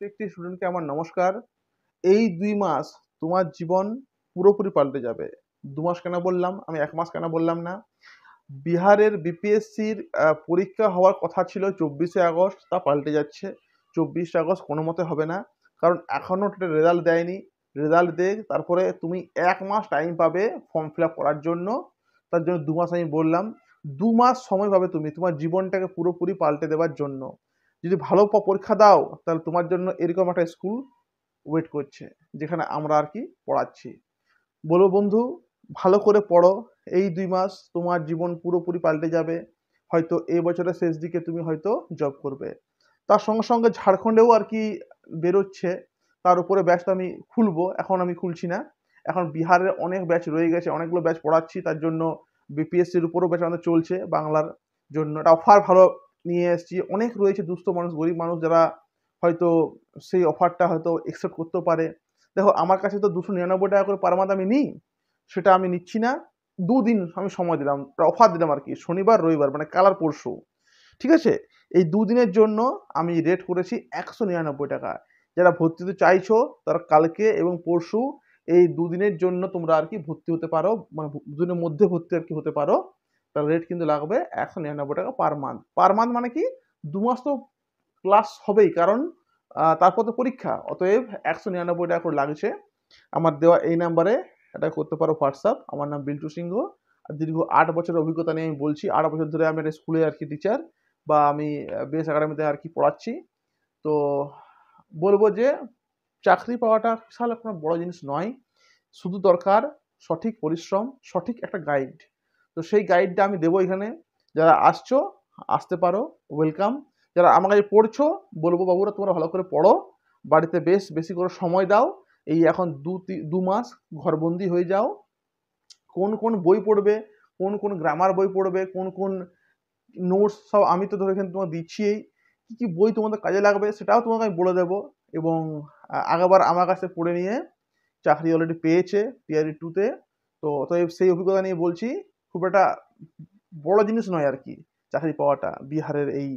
প্রত্যেকটি স্টুডেন্টকে আমার নমস্কার। এই দুই মাস তোমার জীবন পুরোপুরি পাল্টে যাবে। দু মাস কেন বললাম? আমি এক মাস কেন বললাম না? বিহারের বিপিএসসির পরীক্ষা হওয়ার কথা ছিল চব্বিশে আগস্ট, তা পাল্টে যাচ্ছে। চব্বিশে আগস্ট কোনো মতে হবে না। কারণ এখনও রেজাল্ট দেয়নি। রেজাল্ট দে তারপরে তুমি এক মাস টাইম পাবে ফর্ম ফিল করার জন্য। তার জন্য দু মাস আমি বললাম। দু মাস সময় পাবে তুমি তোমার জীবনটাকে পুরোপুরি পাল্টে দেওয়ার জন্য। যদি ভালো পরীক্ষা দাও, তাহলে তোমার জন্য এরকম একটা স্কুল ওয়েট করছে, যেখানে আমরা আর কি পড়াচ্ছি। বলো বন্ধু, ভালো করে পড়ো, এই দুই মাস তোমার জীবন পুরোপুরি পাল্টে যাবে। হয়তো এই বছরের শেষ দিকে তুমি হয়তো জব করবে। তার সঙ্গে সঙ্গে ঝাড়খণ্ডেও আর কি বেরোচ্ছে। তার উপরে ব্যাচটা আমি খুলবো, এখন আমি খুলছি না। এখন বিহারের অনেক ব্যাচ রয়ে গেছে, অনেকগুলো ব্যাচ পড়াচ্ছি, তার জন্য বিপিএসসির উপরও ব্যাচ আমাদের চলছে, বাংলার জন্য। এটা অফার ভালো নিয়ে এসেছি। অনেক রয়েছে দুস্থ মানুষ, গরিব মানুষ যারা হয়তো সেই অফারটা হয়তো অ্যাকসেপ্ট করতেও পারে। দেখো, আমার কাছে তো দুশো নিরানব্বই টাকা করে পার আমি নিই, সেটা আমি নিচ্ছি না। দুদিন আমি সময় দিলাম, অফার দিলাম আর কি, শনিবার, রবিবার মানে কালার পরশু। ঠিক আছে? এই দুদিনের জন্য আমি রেট করেছি একশো নিরানব্বই টাকা। যারা ভর্তি হতে চাইছো, তারা কালকে এবং পরশু এই দুদিনের জন্য তোমরা আর কি ভর্তি হতে পারো মানে দুদিনের মধ্যে ভর্তি আর কি হতে পারো। তার রেট কিন্তু লাগবে একশো নিরানব্বই টাকা পার মান্থ পার মান্থ মানে কি? দু মাস তো ক্লাস হবেই, কারণ তারপর তো পরীক্ষা। অতএব একশো নিরানব্বই টাকা করে লাগছে। আমার দেওয়া এই নাম্বারে এটা করতে পারো হোয়াটসঅ্যাপ। আমার নাম বিল্টু সিংহ। দীর্ঘ আট বছরের অভিজ্ঞতা নিয়ে আমি বলছি। আট বছর ধরে আমি একটা স্কুলে আর কি টিচার বা আমি বেস একাডেমিতে আর কি পড়াচ্ছি। তো বলব যে, চাকরি পাওয়াটা বিশাল কোনো বড় জিনিস নয়। শুধু দরকার সঠিক পরিশ্রম, সঠিক একটা গাইড তো সেই গাইডটা আমি দেবো এখানে। যারা আসছো, আসতে পারো ওয়েলকাম যারা আমার কাছে পড়ছো, বলব বাবুরা তোমরা ভালো করে পড়ো। বাড়িতে বেশ বেশি করে সময় দাও। এই এখন দু দু মাস ঘরবন্দি হয়ে যাও। কোন কোন বই পড়বে, কোন কোন গ্রামার বই পড়বে, কোন কোন নোটস সব আমি তো ধরে এখানে তোমাকে দিচ্ছিই কী কী বই তোমাদের কাজে লাগবে সেটাও তোমাকে আমি বলে দেবো। এবং আগেবার আমার কাছে পড়ে নিয়ে চাকরি অলরেডি পেয়েছে পিআরই টুতে তো অতএব সেই অভিজ্ঞতা নিয়ে বলছি। খুব একটা বড় জিনিস নয় আর কি, চাকরি পাওয়াটা বিহারের এই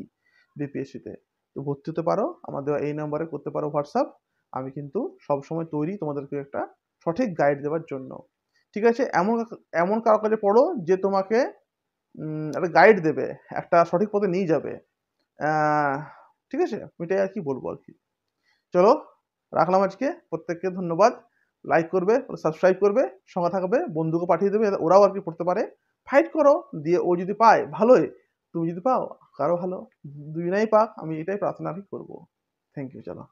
বিপিএসসিতে তো ভর্তি হতে পারো, আমাদের এই নাম্বারে করতে পারো হোয়াটসঅ্যাপ আমি কিন্তু সবসময় তৈরি তোমাদেরকে একটা সঠিক গাইড দেওয়ার জন্য। ঠিক আছে? এমন এমন কারও কাছে পড়ো যে তোমাকে একটা গাইড দেবে, একটা সঠিক পথে নিয়ে যাবে। ঠিক আছে? এটাই আর কি বলব আর কি। চলো, রাখলাম আজকে। প্রত্যেককে ধন্যবাদ। লাইক করবে সাবস্ক্রাইব করবে, সঙ্গে থাকবে, বন্ধুকে পাঠিয়ে দেবে ওরাও আর কি পড়তে পারে। ফাইট করো, দিয়ে ও যদি পায়, ভালোই। তুমি যদি পাও, কারও ভালো। দুজনেই পাক, আমি এটাই প্রার্থনা আমি করব। থ্যাংক ইউ চলো